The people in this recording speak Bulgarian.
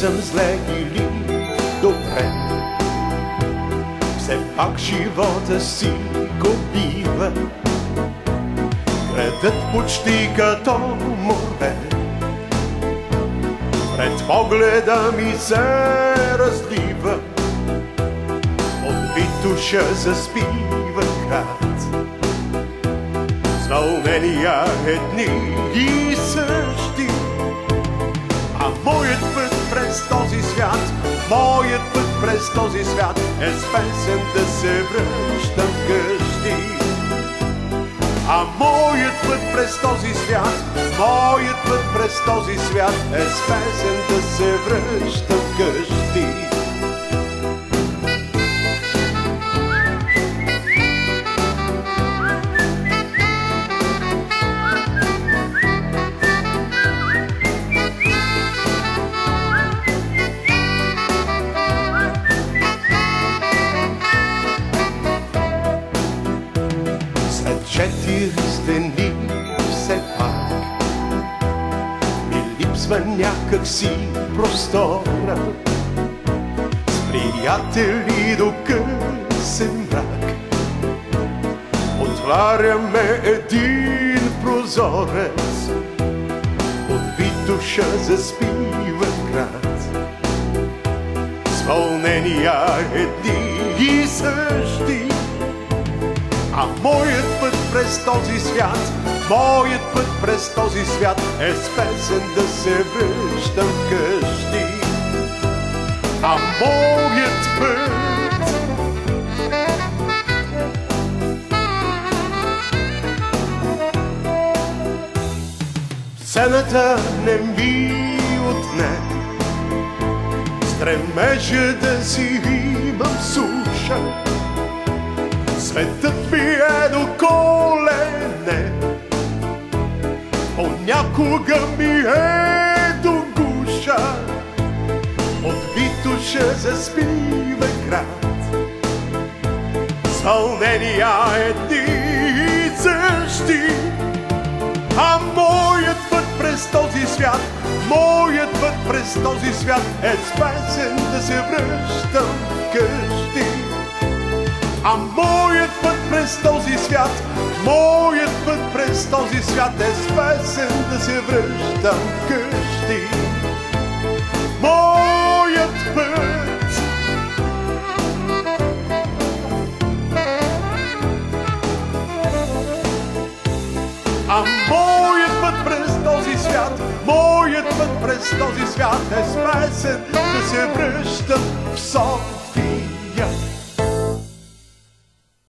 съм зле или добре. Все пак живота си го бива. Градът почти като море. Пред погледа ми се разлива. От витуша заспива град. Вълнения едни и същи. А моят път през този свят, моят път през този свят е с песен да се връщам къщи. А моят път през този свят, моят път през този свят е с песен да се връщам къщи. След четири стени все пак. Ми липсва някак си простора. С приятели до късен мрак. Отваряме един прозорец. От витуша заспива град. С вълнения едни и същи а моят път през този свят, моят път през този свят е с песен да се връщам къщи. А моят път Сцената не ми отне Стремежа да си имам суша Светът ми е до колене, понякога ми е до гуша, от витуша заспива град. С вълнения едни и същи, а моят път през този свят, моят път през този свят е с песен да се връщам къщи. А моят път през този свят, моят път през този свят е с песен да се връщам къщи. Моят път А моят път през този свят, моят път през този свят е с песен да се връщам в София.